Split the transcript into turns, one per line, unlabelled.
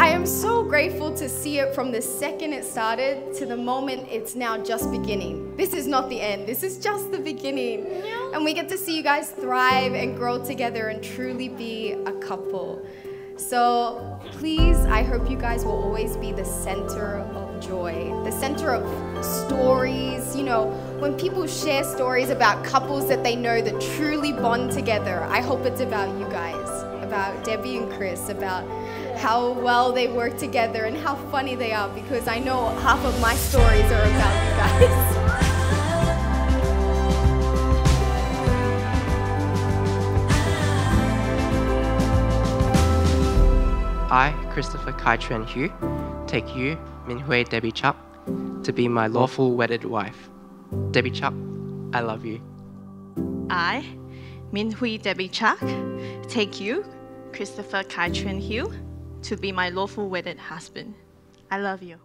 I am so grateful to see it from the second it started to the moment it's now just beginning. This is not the end, this is just the beginning. And we get to see you guys thrive and grow together and truly be a couple. So please, I hope you guys will always be the center of joy, the center of stories. You know, when people share stories about couples that they know that truly bond together, I hope it's about you guys, about Debbie and Chris, about how well they work together and how funny they are because I know half of my stories are about you guys.
I, Christopher Kai Chuan Hu, take you, Minhui Debbie Chup, to be my lawful wedded wife. Debbie Chup, I love you.
I, Min Hui Debbie Chak, take you, Christopher Kai Chuan Hu, to be my lawful wedded husband. I love you.